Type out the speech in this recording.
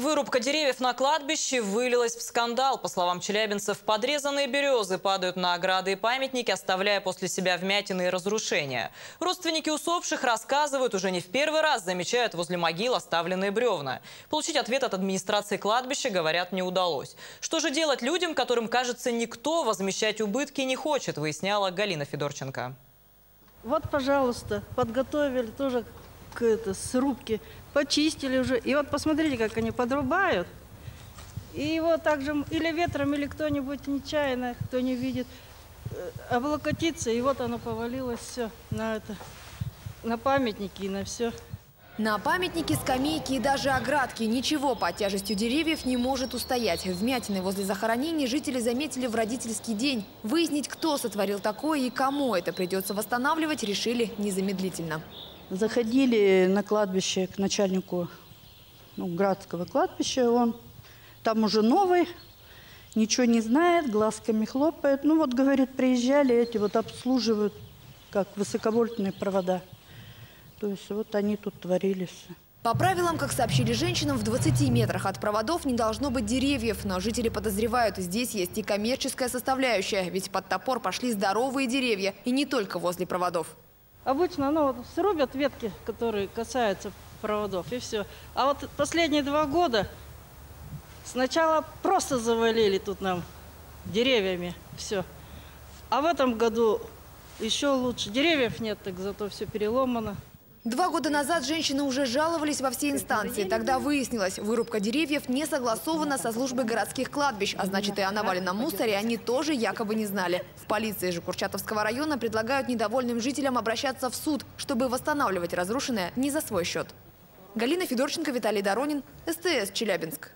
Вырубка деревьев на кладбище вылилась в скандал. По словам челябинцев, подрезанные березы падают на ограды и памятники, оставляя после себя вмятины и разрушения. Родственники усопших рассказывают, уже не в первый раз замечают возле могил оставленные бревна. Получить ответ от администрации кладбища, говорят, не удалось. Что же делать людям, которым, кажется, никто возмещать убытки не хочет, выясняла Галина Федорченко. Вот, пожалуйста, подготовили тоже к это, срубке, почистили уже. И вот посмотрите, как они подрубают. И его также или ветром, или кто-нибудь нечаянно, кто не видит, э, облокотится, и вот оно повалилось все на это, на памятники и на все. На памятники, скамейки и даже оградки ничего под тяжестью деревьев не может устоять. Вмятины возле захоронений жители заметили в родительский день. Выяснить, кто сотворил такое и кому это придется восстанавливать, решили незамедлительно. Заходили на кладбище к начальнику ну, градского кладбища, он там уже новый, ничего не знает, глазками хлопает. Ну вот, говорит, приезжали эти вот обслуживают, как высоковольтные провода. То есть вот они тут творились. По правилам, как сообщили женщинам, в 20 метрах от проводов не должно быть деревьев. Но жители подозревают, здесь есть и коммерческая составляющая. Ведь под топор пошли здоровые деревья. И не только возле проводов. Обычно ну, вот срубят ветки, которые касаются проводов, и все. А вот последние два года сначала просто завалили тут нам деревьями все. А в этом году еще лучше. Деревьев нет, так зато все переломано. Два года назад женщины уже жаловались во все инстанции. Тогда выяснилось, вырубка деревьев не согласована со службой городских кладбищ, а значит и о наваленном мусоре они тоже якобы не знали. В полиции же Курчатовского района предлагают недовольным жителям обращаться в суд, чтобы восстанавливать разрушенное не за свой счет. Галина Федорченко, Виталий Доронин, СТС, Челябинск.